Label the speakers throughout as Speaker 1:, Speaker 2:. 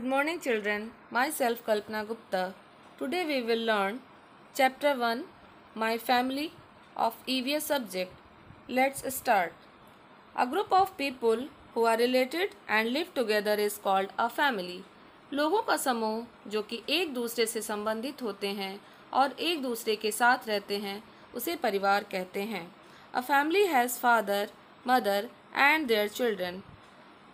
Speaker 1: children, myself Kalpana Gupta. Today we will learn chapter 1 My Family of EVS subject. Let's start. A group of people who are related and live together is called a family. लोगों का समूह जो कि एक दूसरे से संबंधित होते हैं और एक दूसरे के साथ रहते हैं उसे परिवार कहते हैं a family has father mother and their children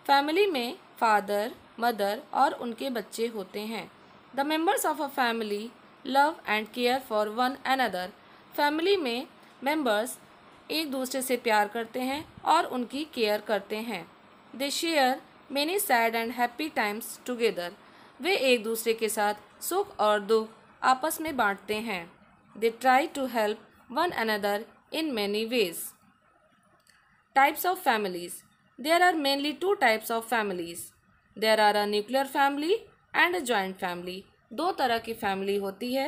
Speaker 1: family में फादर मदर और उनके बच्चे होते हैं। The members of a family love and care for one another family में मेंबर्स एक दूसरे से प्यार करते हैं और उनकी केयर करते हैं। They share many sad and happy times together वे एक दूसरे के साथ सुख और दुख आपस में बांटते हैं। They try to help one another in many ways types of families there are mainly two types of families there are a nuclear family and a joint family दो तरह की फैमिली होती है।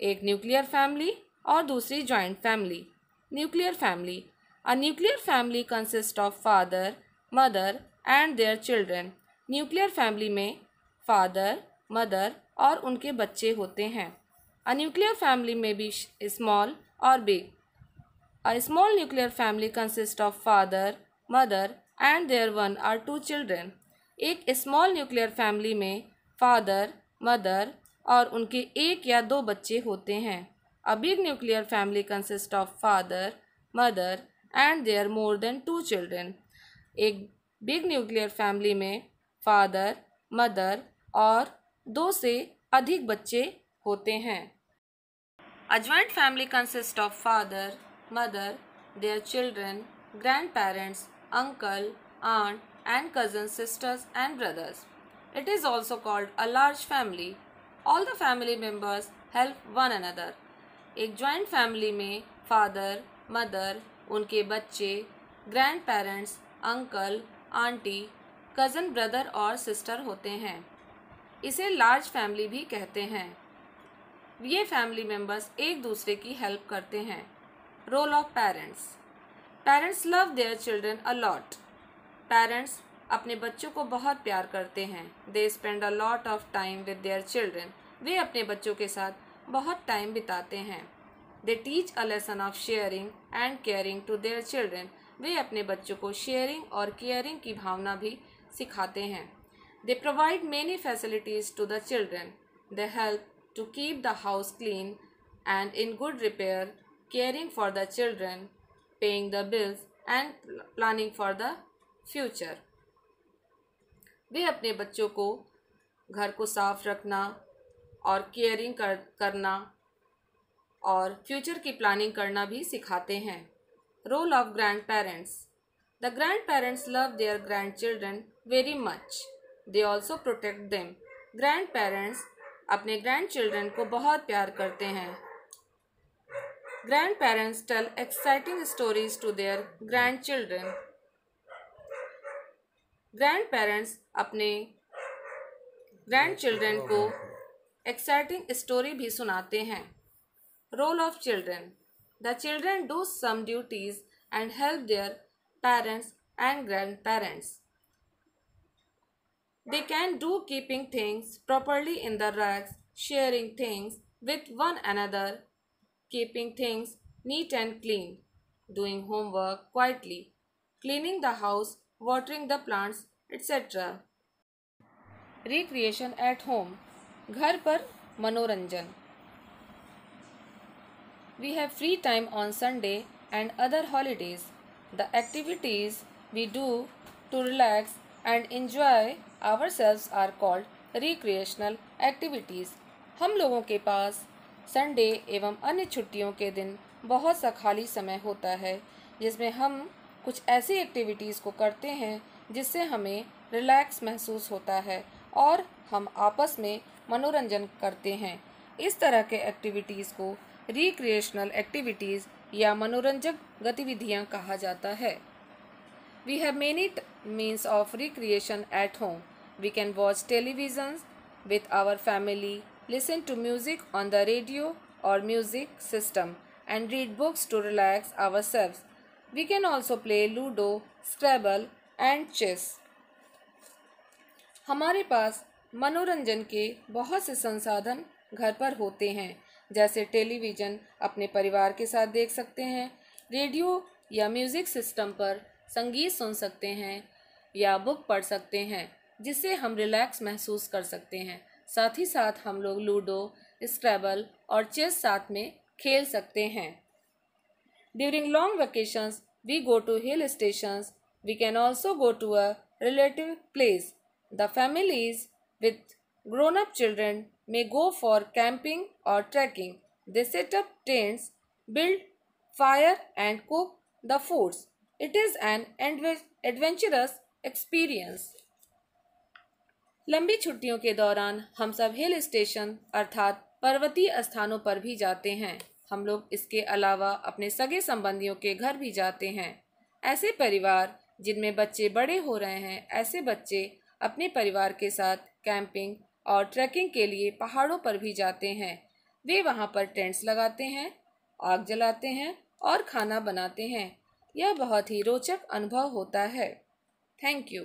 Speaker 1: एक न्यूक्लियर फैमिली और दूसरी joint family nuclear family a nuclear family consist of father mother and their children nuclear family में father mother और उनके बच्चे होते हैं। अ न्यूक्लियर फैमिली में भी स्मॉल और big a small nuclear family consist of father mother and their one or two children एक स्मॉल न्यूक्लियर फैमिली में फादर मदर और उनके एक या दो बच्चे होते हैं। A big nuclear family consist of father mother and their more than two children एक बिग न्यूक्लियर फैमिली में फादर मदर और दो से अधिक बच्चे होते हैं। A joint family consist of father mother their children grandparents uncle aunt and cousins, sisters and brothers. It is also called a large family. All the family members help one another. एक joint family में father mother उनके बच्चे grandparents uncle aunty cousin brother और sister होते हैं इसे large family भी कहते हैं ये फैमिली मेंबर्स एक दूसरे की हेल्प करते हैं role of parents parents love their children a lot parents अपने बच्चों को बहुत प्यार करते हैं। They spend a lot of time with their children वे अपने बच्चों के साथ बहुत टाइम बिताते हैं। They teach a lesson of sharing and caring to their children वे अपने बच्चों को शेयरिंग और केयरिंग की भावना भी सिखाते हैं। They provide many facilities to the children they help to keep the house clean and in good repair caring for the children paying the bills and planning for the future. वे अपने बच्चों को घर को साफ़ रखना और केयरिंग कर, करना और फ्यूचर की प्लानिंग करना भी सिखाते हैं। Role of grandparents the grandparents love their grandchildren very much they also protect them grandparents अपने ग्रैंड चिल्ड्रन को बहुत प्यार करते हैं। Grandparents tell exciting stories to their grandchildren grandparents अपने ग्रैंड चिल्ड्रेन को एक्साइटिंग स्टोरी भी सुनाते हैं। Role of children the children do some duties and help their parents and grandparents they can do keeping things properly in the racks sharing things with one another keeping things neat and clean doing homework quietly cleaning the house watering the plants etcetera recreation at home घर पर मनोरंजन we have free time on Sunday and other holidays the activities we do to relax and enjoy ourselves are called recreational activities हम लोगों के पास Sunday एवं अन्य छुट्टियों के दिन बहुत सा खाली समय होता है, जिसमें हम कुछ ऐसी एक्टिविटीज़ को करते हैं जिससे हमें रिलैक्स महसूस होता है और हम आपस में मनोरंजन करते हैं। इस तरह के एक्टिविटीज़ को रिक्रिएशनल एक्टिविटीज़ या मनोरंजक गतिविधियाँ कहा जाता है। We have many means of recreation at home we can watch television with our family listen to music on the radio और music system and read books to relax ourself We can also play Ludo, Scrabble and Chess. हमारे पास मनोरंजन के बहुत से संसाधन घर पर होते हैं। जैसे टेलीविज़न अपने परिवार के साथ देख सकते हैं। रेडियो या म्यूज़िक सिस्टम पर संगीत सुन सकते हैं या बुक पढ़ सकते हैं जिससे हम रिलैक्स महसूस कर सकते हैं। साथ ही साथ हम लोग लूडो स्क्रैबल और चेस साथ में खेल सकते हैं। During long vacations we go to hill stations we can also go to a relative place the families with grown up children may go for camping or trekking. They set up tents, build fire, and cook the foods. It is an adventurous experience. लंबी छुट्टियों के दौरान हम सब hill station अर्थात पर्वतीय स्थानों पर भी जाते हैं हम लोग इसके अलावा अपने सगे संबंधियों के घर भी जाते हैं। ऐसे परिवार, जिनमें बच्चे बड़े हो रहे हैं, ऐसे बच्चे अपने परिवार के साथ कैंपिंग और ट्रैकिंग के लिए पहाड़ों पर भी जाते हैं। वे वहाँ पर टेंट्स लगाते हैं, आग जलाते हैं और खाना बनाते हैं। यह बहुत ही रोचक अनुभव होता है। Thank you.